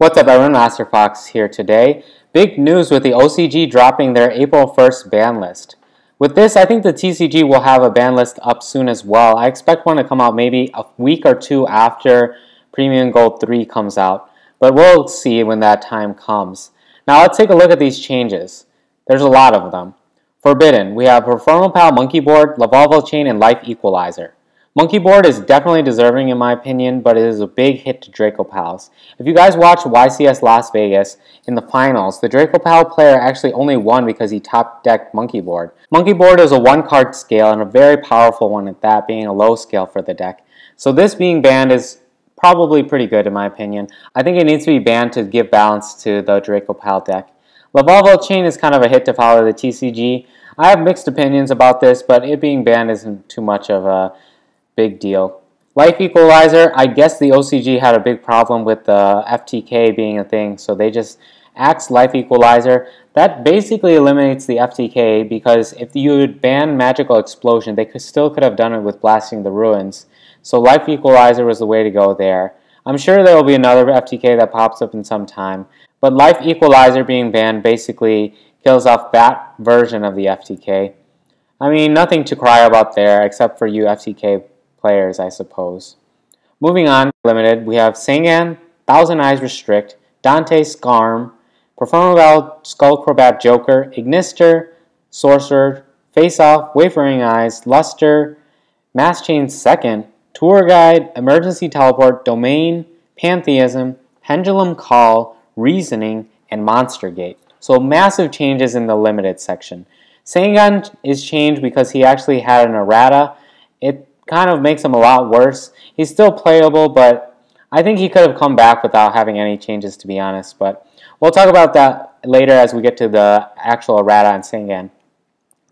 What's up everyone, Master Fox here today. Big news with the OCG dropping their April 1st ban list. With this, I think the TCG will have a ban list up soon as well. I expect one to come out maybe a week or two after Premium Gold 3 comes out, but we'll see when that time comes. Now let's take a look at these changes. There's a lot of them. Forbidden, we have Performapal Monkey Board, Lavalval Chain, and Life Equalizer. Monkey Board is definitely deserving in my opinion, but it is a big hit to Draco Pals. If you guys watched YCS Las Vegas in the finals, the Draco Pal player actually only won because he top decked Monkey Board. Monkey Board is a one card scale and a very powerful one at that, being a low scale for the deck. So this being banned is probably pretty good in my opinion. I think it needs to be banned to give balance to the Draco Pal deck. Lavalval Chain is kind of a hit to follow the TCG. I have mixed opinions about this, but it being banned isn't too much of a big deal. Life Equalizer, I guess the OCG had a big problem with the FTK being a thing, so they just axed Life Equalizer. That basically eliminates the FTK because if you would ban Magical Explosion, they could, still could have done it with Blasting the Ruins. So Life Equalizer was the way to go there. I'm sure there will be another FTK that pops up in some time, but Life Equalizer being banned basically kills off that version of the FTK. I mean, nothing to cry about there except for you FTK players, I suppose. Moving on, limited, we have Sangan, Thousand Eyes Restrict, Dante Scarm, Performapal Skullcrobat Joker, Ignister, Sorcerer, Face Off, Wavering Eyes, Luster, Mask Change Second, Tour Guide, Emergency Teleport, Domain, Pantheism, Pendulum Call, Reasoning, and Monster Gate. So massive changes in the limited section. Sangan is changed because he actually had an errata. It kind of makes him a lot worse. He's still playable, but I think he could have come back without having any changes, to be honest. But we'll talk about that later as we get to the actual errata and Sangan.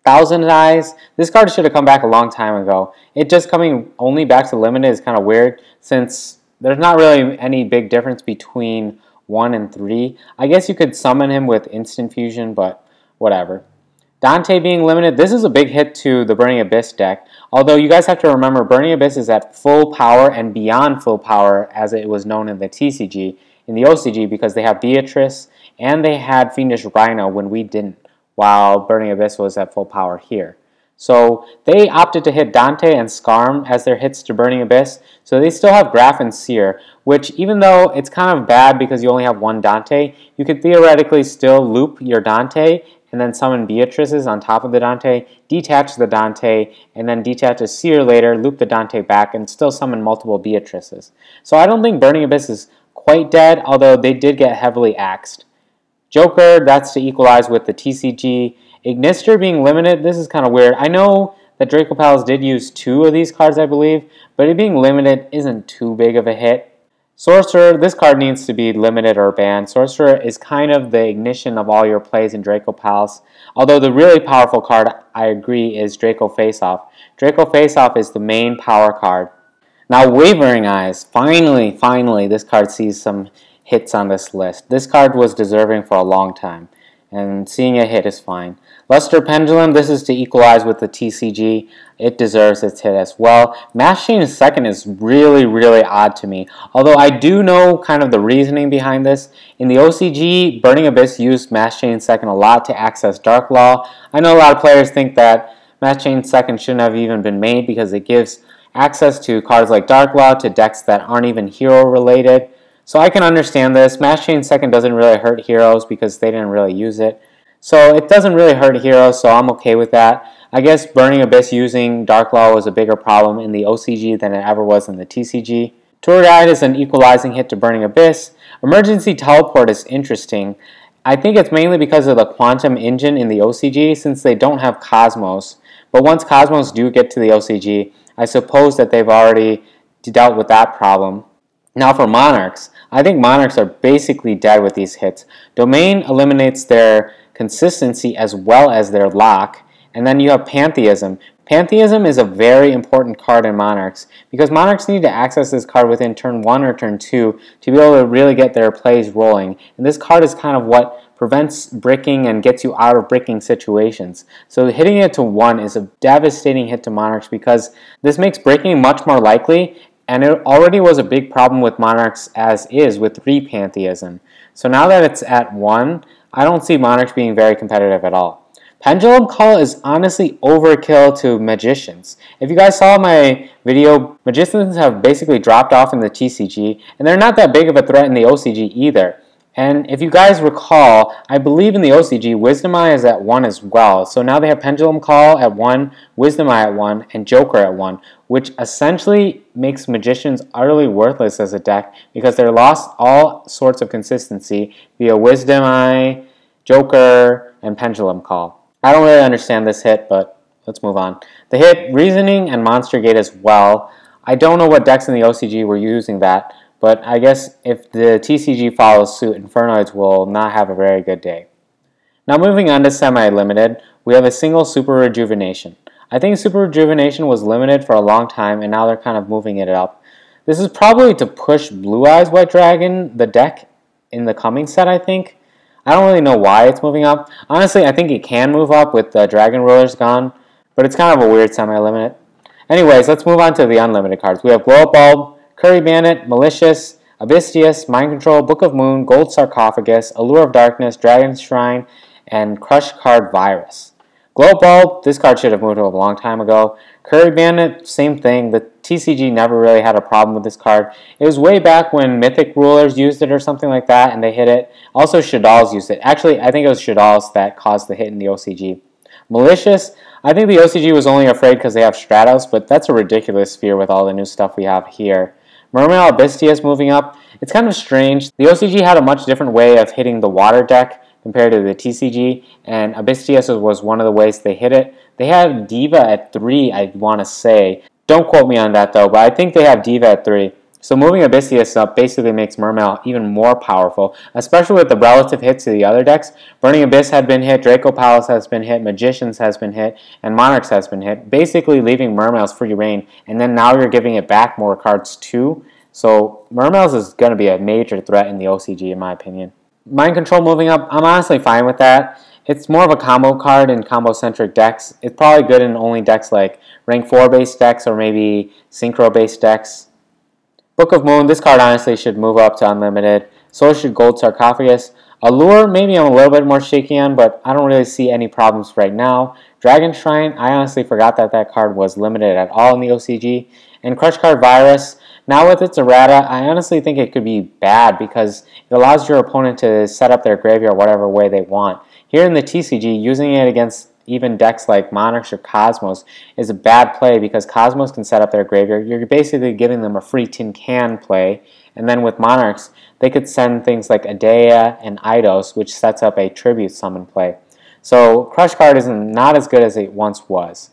Thousand Eyes, this card should have come back a long time ago. It just coming only back to limited is kind of weird since there's not really any big difference between 1 and 3. I guess you could summon him with Instant Fusion, but whatever. Dante being limited, this is a big hit to the Burning Abyss deck. Although you guys have to remember, Burning Abyss is at full power and beyond full power as it was known in the TCG, in the OCG, because they have Beatrice and they had Fiendish Rhino when we didn't, while Burning Abyss was at full power here. So they opted to hit Dante and Scarm as their hits to Burning Abyss. So they still have Graf and Seer, which even though it's kind of bad because you only have one Dante, you could theoretically still loop your Dante and then summon Beatrices on top of the Dante, detach the Dante, and then detach a Seer later, loop the Dante back, and still summon multiple Beatrices. So I don't think Burning Abyss is quite dead, although they did get heavily axed. Joker, that's to equalize with the TCG. Ignister being limited, this is kind of weird. I know that Draco Pals did use two of these cards, I believe, but it being limited isn't too big of a hit. Sorcerer, this card needs to be limited or banned. Sorcerer is kind of the ignition of all your plays in Draco Pals. Although the really powerful card, I agree, is Draco Faceoff. Draco Faceoff is the main power card. Now, Wavering Eyes. Finally, finally, this card sees some hits on this list. This card was deserving for a long time, and seeing a hit is fine. Luster Pendulum, this is to equalize with the TCG. It deserves its hit as well. Mask Change second is really, really odd to me. Although I do know kind of the reasoning behind this. In the OCG, Burning Abyss used Mask Change second a lot to access Dark Law. I know a lot of players think that Mask Change second shouldn't have even been made because it gives access to cards like Dark Law to decks that aren't even hero related. So I can understand this. Mask Change second doesn't really hurt heroes because they didn't really use it. So it doesn't really hurt heroes, so I'm okay with that. I guess Burning Abyss using Dark Law was a bigger problem in the OCG than it ever was in the TCG. Tour Guide is an equalizing hit to Burning Abyss. Emergency Teleport is interesting. I think it's mainly because of the Quantum Engine in the OCG since they don't have Kozmos. But once Kozmos do get to the OCG, I suppose that they've already dealt with that problem. Now for Monarchs, I think Monarchs are basically dead with these hits. Domain eliminates their consistency as well as their lock. And then you have Pantheism. Pantheism is a very important card in Monarchs because Monarchs need to access this card within turn 1 or turn 2 to be able to really get their plays rolling. And this card is kind of what prevents bricking and gets you out of bricking situations. So hitting it to 1 is a devastating hit to Monarchs because this makes breaking much more likely and it already was a big problem with Monarchs as is with 3 Pantheism. So now that it's at 1, I don't see Monarchs being very competitive at all. Pendulum Call is honestly overkill to Magicians. If you guys saw my video, Magicians have basically dropped off in the TCG, and they're not that big of a threat in the OCG either. And if you guys recall, I believe in the OCG, Wisdom Eye is at 1 as well. So now they have Pendulum Call at 1, Wisdom Eye at 1, and Joker at 1, which essentially makes Magicians utterly worthless as a deck because they're lost all sorts of consistency via Wisdom Eye, Joker, and Pendulum Call. I don't really understand this hit, but let's move on. The hit Reasoning and Monster Gate as well. I don't know what decks in the OCG were using that, but I guess if the TCG follows suit, Infernoids will not have a very good day. Now moving on to semi-limited, we have a single Super Rejuvenation. I think Super Rejuvenation was limited for a long time, and now they're kind of moving it up. This is probably to push Blue Eyes White Dragon, the deck, in the coming set, I think. I don't really know why it's moving up. Honestly, I think it can move up with the Dragon Rollers gone, but it's kind of a weird semi-limited. Anyways, let's move on to the unlimited cards. We have Glow Bulb, Kuribandit, Malicious, Abyssteus, Mind Control, Book of Moon, Gold Sarcophagus, Allure of Darkness, Dragon's Shrine, and Crush Card Virus. Glow Bulb, this card should have moved up a long time ago. Kuribandit, same thing. The TCG never really had a problem with this card. It was way back when Mythic Rulers used it or something like that, and they hit it. Also, Shaddolls used it. Actually, I think it was Shaddolls that caused the hit in the OCG. Malicious, I think the OCG was only afraid because they have Stratos, but that's a ridiculous fear with all the new stuff we have here. Mermail Abyssteus moving up. It's kind of strange. The OCG had a much different way of hitting the water deck compared to the TCG, and Abyssteus was one of the ways they hit it. They have Diva at 3, I want to say. Don't quote me on that though, but I think they have Diva at 3. So moving Abyssteus up basically makes Mermail even more powerful, especially with the relative hits to the other decks. Burning Abyss had been hit, Draco Pals has been hit, Magicians has been hit, and Monarchs has been hit, basically leaving Mermail's free reign, and then now you're giving it back more cards too. So Mermail's is going to be a major threat in the OCG in my opinion. Mind Control moving up, I'm honestly fine with that. It's more of a combo card in combo-centric decks. It's probably good in only decks like rank 4 based decks or maybe synchro based decks. Book of Moon, this card honestly should move up to unlimited. So should Gold Sarcophagus. Allure, maybe I'm a little bit more shaky on, but I don't really see any problems right now. Dragon Shrine, I honestly forgot that that card was limited at all in the OCG. And Crush Card Virus, now with its errata, I honestly think it could be bad because it allows your opponent to set up their graveyard whatever way they want. Here in the TCG, using it against even decks like Monarchs or Kozmos is a bad play because Kozmos can set up their graveyard. You're basically giving them a free tin can play. And then with Monarchs, they could send things like Edea and Eidos, which sets up a tribute summon play. So Crush Card is not as good as it once was.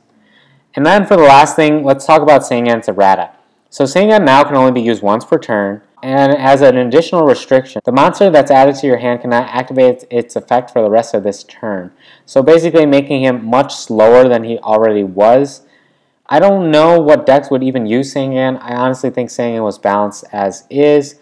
And then for the last thing, let's talk about Sangan's errata. So Sangan now can only be used once per turn, and as an additional restriction, the monster that's added to your hand cannot activate its effect for the rest of this turn. So basically making him much slower than he already was. I don't know what decks would even use Sangan. I honestly think Sangan was balanced as is,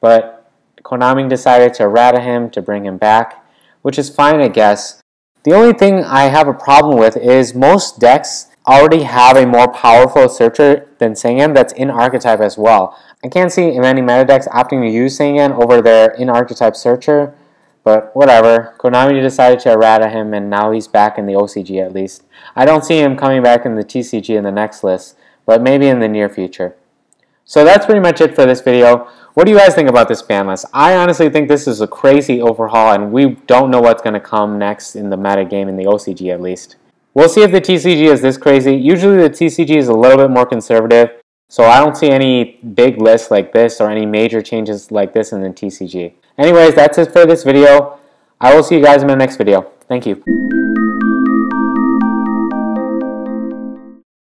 but Konami decided to errata him to bring him back, which is fine I guess. The only thing I have a problem with is most decks already have a more powerful searcher than Sangan that's in archetype as well. I can't see many meta decks opting to use Sangan over their in archetype searcher, but whatever. Konami decided to errata him and now he's back in the OCG at least. I don't see him coming back in the TCG in the next list, but maybe in the near future. So that's pretty much it for this video. What do you guys think about this ban list? I honestly think this is a crazy overhaul and we don't know what's going to come next in the meta game in the OCG at least. We'll see if the TCG is this crazy. Usually the TCG is a little bit more conservative, so I don't see any big lists like this or any major changes like this in the TCG. Anyways, that's it for this video. I will see you guys in my next video. Thank you.